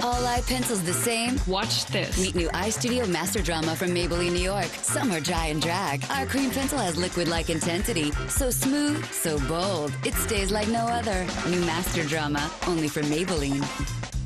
All eye pencils the same? Watch this. Meet new Eye Studio Master Drama from Maybelline, New York. Some are dry and drag. Our cream pencil has liquid-like intensity. So smooth, so bold. It stays like no other. New Master Drama, only from Maybelline.